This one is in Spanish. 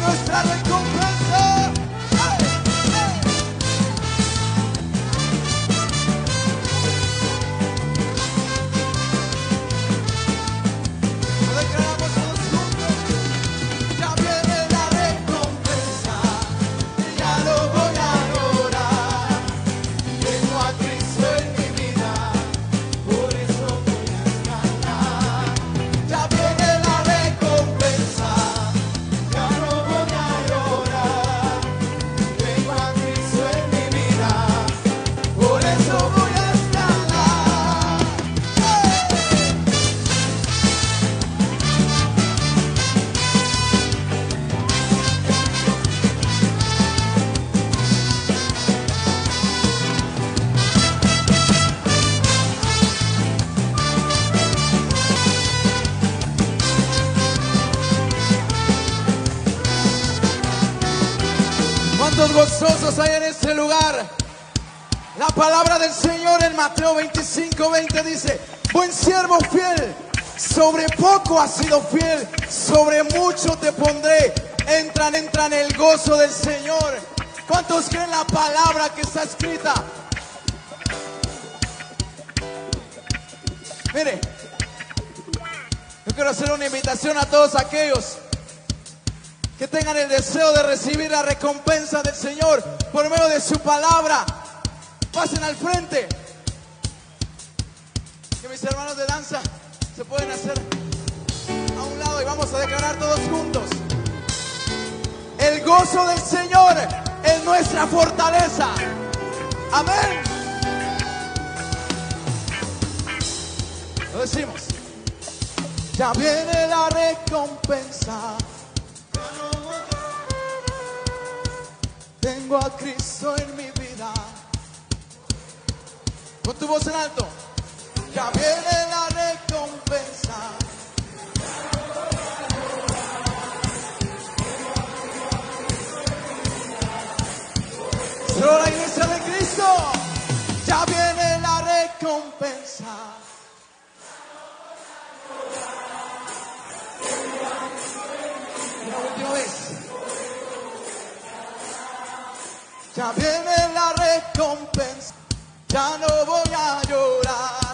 nuestra recompensa. ¿Cuántos gozosos hay en este lugar? La palabra del Señor en Mateo 25, 20 dice, buen siervo fiel, sobre poco has sido fiel, sobre mucho te pondré. Entran, entran el gozo del Señor. ¿Cuántos creen la palabra que está escrita? Mire, yo quiero hacer una invitación a todos aquellos que tengan el deseo de recibir la recompensa del Señor por medio de su palabra. Pasen al frente. Que mis hermanos de danza se pueden hacer a un lado y vamos a declarar todos juntos. El gozo del Señor es nuestra fortaleza. Amén. Lo decimos. Ya viene la recompensa. Tengo a Cristo en mi vida. Con tu voz en alto. Ya viene la recompensa. Solo la iglesia de Cristo. Ya viene la recompensa. Ya viene la recompensa, ya no voy a llorar.